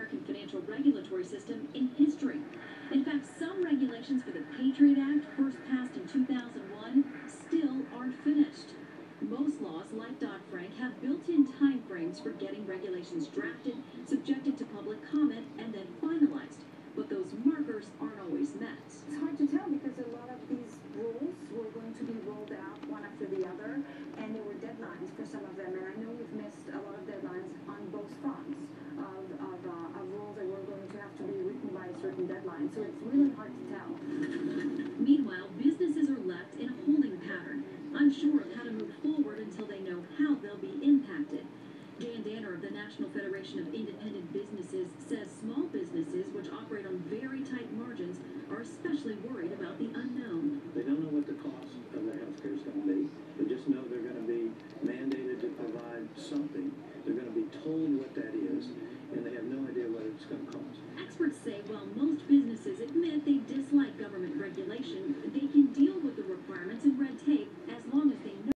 American financial regulatory system in history. In fact, some regulations for the Patriot Act, first passed in 2001, still aren't finished. Most laws, like Dodd-Frank, have built-in timeframes for getting regulations drafted, subjected to public comment, and then finalized. But those markers aren't always met. It's hard to tell because a lot of these rules were going to be rolled out one after the other, and there were deadlines for some of them. And I know we've missed a lot of deadlines on both fronts of, of, uh, of rules that were going to have to be deadline. So it's really hard to tell. Meanwhile, businesses are left in a holding pattern, unsure of how to move forward until they know how they'll be impacted. Dan Danner of the National Federation of Independent Businesses says small businesses, which operate on very tight margins, are especially worried about the unknown.